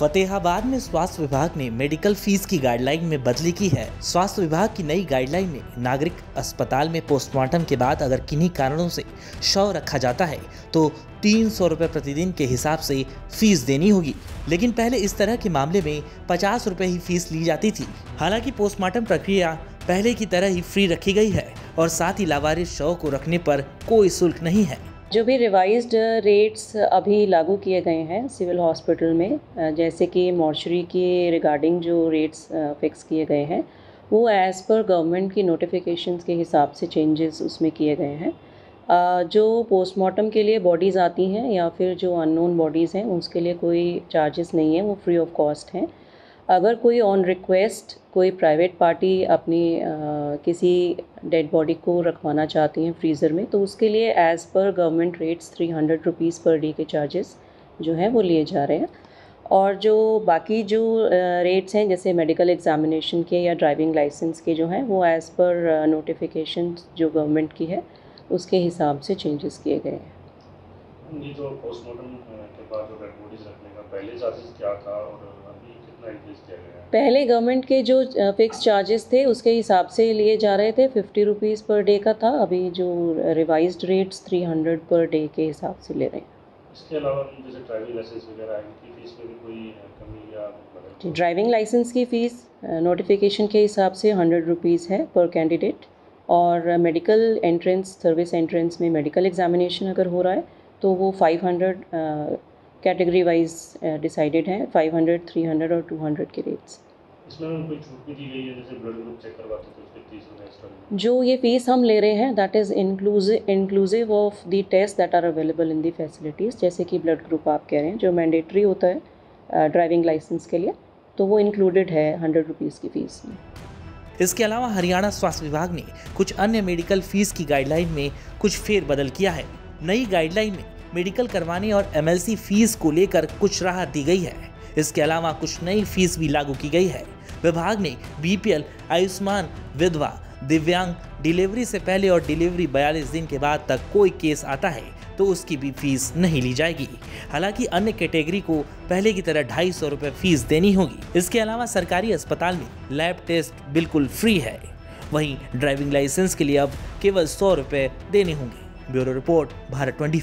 फतेहाबाद में स्वास्थ्य विभाग ने मेडिकल फ़ीस की गाइडलाइन में बदली की है। स्वास्थ्य विभाग की नई गाइडलाइन में नागरिक अस्पताल में पोस्टमार्टम के बाद अगर किन्हीं कारणों से शव रखा जाता है तो तीन सौ रुपये प्रतिदिन के हिसाब से फ़ीस देनी होगी। लेकिन पहले इस तरह के मामले में पचास रुपये ही फ़ीस ली जाती थी। हालाँकि पोस्टमार्टम प्रक्रिया पहले की तरह ही फ्री रखी गई है और साथ ही लावारिस शव को रखने पर कोई शुल्क नहीं है। जो भी रिवाइज्ड रेट्स अभी लागू किए गए हैं सिविल हॉस्पिटल में जैसे कि मॉर्चरी के रिगार्डिंग जो रेट्स फिक्स किए गए हैं, वो एज़ पर गवर्नमेंट की नोटिफिकेशंस के हिसाब से चेंजेस उसमें किए गए हैं। जो पोस्टमार्टम के लिए बॉडीज़ आती हैं या फिर जो अननोन बॉडीज़ हैं, उसके लिए कोई चार्जेस नहीं है, वो फ्री ऑफ़ कॉस्ट हैं। अगर कोई ऑन रिक्वेस्ट कोई प्राइवेट पार्टी अपनी आ, किसी डेड बॉडी को रखवाना चाहती हैं फ्रीज़र में तो उसके लिए as per government rates three hundred rupees per day के चार्जेस जो हैं वो लिए जा रहे हैं। और जो बाकी जो रेट्स हैं जैसे मेडिकल एग्ज़ामिनेशन के या ड्राइविंग लाइसेंस के जो हैं वो एज़ पर नोटिफिकेशन जो गवर्नमेंट की है उसके हिसाब से चेंजेस किए गए हैं। पोस्टमार्टम के बाद जो डेड बॉडीज रखने का पहले चार्जेस क्या था और पहले गवर्नमेंट के जो फिक्स चार्जेस थे उसके हिसाब से लिए जा रहे थे फिफ्टी रुपीज़ पर डे का था। अभी जो revised rates three hundred per day के हिसाब से ले रहे हैं। इसके अलावा जैसे ड्राइविंग लाइसेंस वगैरह इनकी फ़ीस में भी कोई कमी या ड्राइविंग लाइसेंस की फ़ीस नोटिफिकेशन के हिसाब से हंड्रेड रुपीज़ है पर कैंडिडेट और मेडिकल एंट्रेंस सर्विस एंट्रेंस में मेडिकल एग्जामिनेशन अगर हो रहा है तो वो 500 कैटेगरी वाइज डिसाइडेड हैं 500, 300 और 200 के रेट्स इसमें कोई छूट भी दी गई है जैसे ब्लड ग्रुप चेक करवाते तो उसके तीस रुपये एक्स्ट्रा जो ये फ़ीस हम ले रहे हैं that is inclusive inclusive of the test that are available in the facilities जैसे कि ब्लड ग्रुप आप कह रहे हैं जो मैंडेटरी होता है ड्राइविंग लाइसेंस के लिए तो वो इंक्लूडेड है हंड्रेड रुपीज़ की फ़ीस में. इसके अलावा हरियाणा स्वास्थ्य विभाग ने कुछ अन्य मेडिकल फ़ीस की गाइडलाइन में कुछ फेरबदल किया है। नई गाइडलाइन में मेडिकल करवाने और एमएलसी फ़ीस को लेकर कुछ राहत दी गई है। इसके अलावा कुछ नई फ़ीस भी लागू की गई है। विभाग ने बीपीएल आयुष्मान, विधवा, दिव्यांग, डिलीवरी से पहले और डिलीवरी 42 दिन के बाद तक कोई केस आता है तो उसकी भी फ़ीस नहीं ली जाएगी। हालाँकि अन्य कैटेगरी को पहले की तरह ढाई सौ रुपये फ़ीस देनी होगी। इसके अलावा सरकारी अस्पताल में लैब टेस्ट बिल्कुल फ्री है। वहीं ड्राइविंग लाइसेंस के लिए अब केवल सौ रुपये देने होंगे। Bureau report, Bharat twenty